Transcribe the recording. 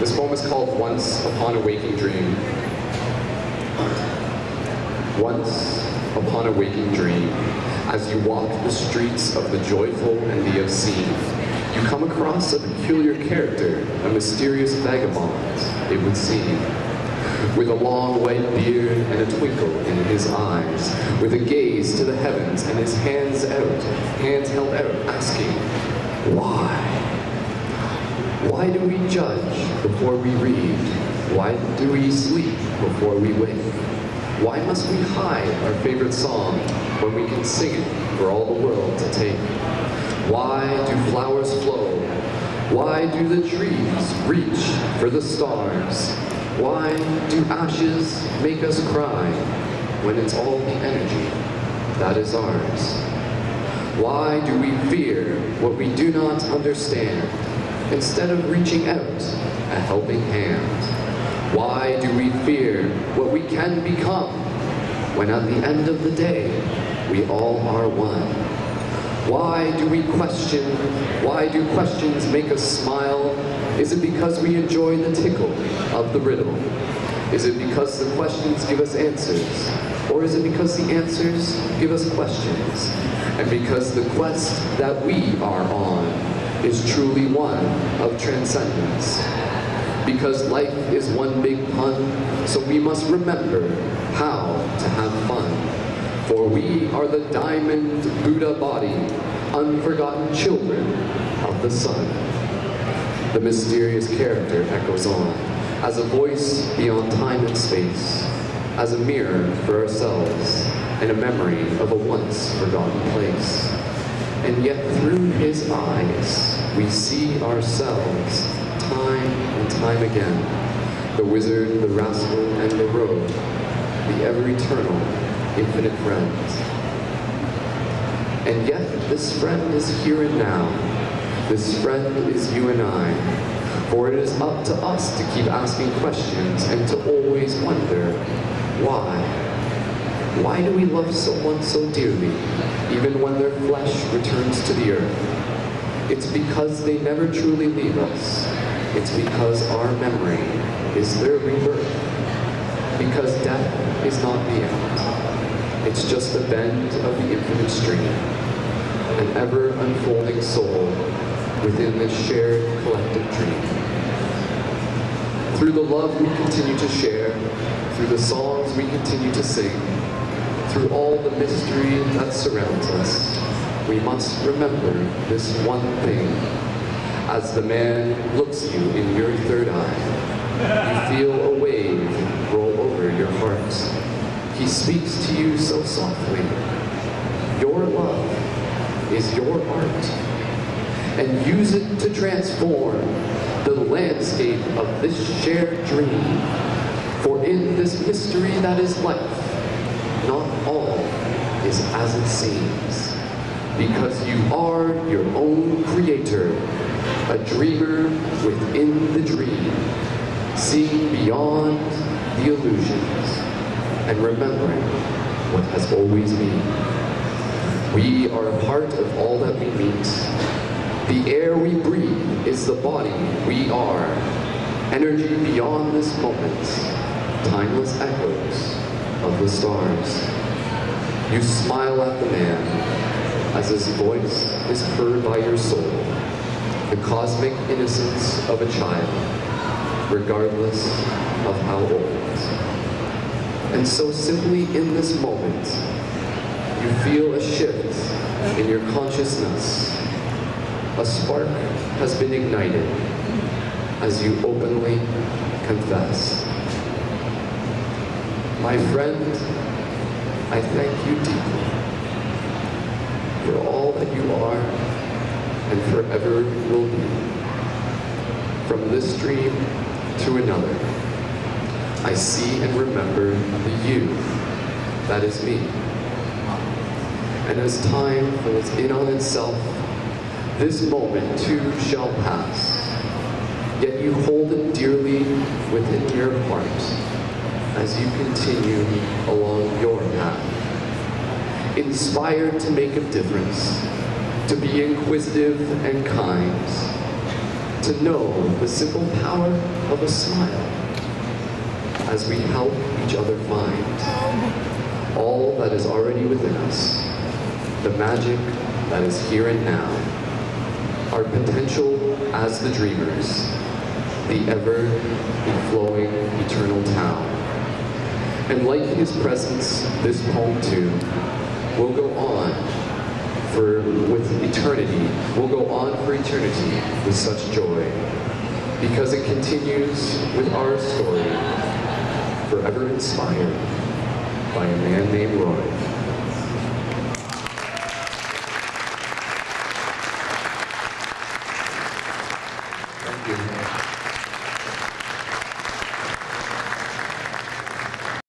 This poem is called Once Upon a Waking Dream. Once upon a waking dream, as you walk the streets of the joyful and the obscene, you come across a peculiar character, a mysterious vagabond, it would seem. With a long white beard and a twinkle in his eyes, with a gaze to the heavens and his hands out, hands held out, asking, why? Why do we judge before we read? Why do we sleep before we wake? Why must we hide our favorite song when we can sing it for all the world to take? Why do flowers flow? Why do the trees reach for the stars? Why do ashes make us cry when it's all the energy that is ours? Why do we fear what we do not understand instead of reaching out a helping hand? Why do we fear what we can become when at the end of the day we all are one? Why do we question? Why do questions make us smile? Is it because we enjoy the tickle of the riddle? Is it because the questions give us answers? Or is it because the answers give us questions? And because the quest that we are on is truly one of transcendence? because life is one big pun, so we must remember how to have fun. For we are the diamond Buddha body, unforgotten children of the sun. The mysterious character echoes on, as a voice beyond time and space, as a mirror for ourselves, and a memory of a once forgotten place. And yet through his eyes, we see ourselves time and time again. The wizard, the rascal, and the rogue, the ever-eternal, infinite friends. And yet, this friend is here and now. This friend is you and I. For it is up to us to keep asking questions and to always wonder, why? Why do we love someone so dearly, even when their flesh returns to the earth? It's because they never truly leave us, it's because our memory is their rebirth. Because death is not the end. It's just the bend of the infinite stream, an ever unfolding soul within this shared collective dream. Through the love we continue to share, through the songs we continue to sing, through all the mystery that surrounds us, we must remember this one thing as the man looks you in your third eye. You feel a wave roll over your heart. He speaks to you so softly. Your love is your art. And use it to transform the landscape of this shared dream. For in this mystery that is life, not all is as it seems. Because you are your own creator a dreamer within the dream, seeing beyond the illusions and remembering what has always been. We are a part of all that we meet. The air we breathe is the body we are, energy beyond this moment, timeless echoes the stars. You smile at the man as his voice is heard by your soul the cosmic innocence of a child, regardless of how old. And so simply in this moment, you feel a shift in your consciousness. A spark has been ignited as you openly confess. My friend, I thank you deeply for all that you are and forever will be. From this dream to another, I see and remember the you that is me. And as time falls in on itself, this moment too shall pass. Yet you hold it dearly within your heart as you continue along your path. Inspired to make a difference, to be inquisitive and kind, to know the simple power of a smile as we help each other find all that is already within us, the magic that is here and now, our potential as the dreamers, the ever-flowing eternal town. And like his presence, this poem too will go on for with eternity, will go on for eternity with such joy, because it continues with our story, forever inspired by a man named Roy.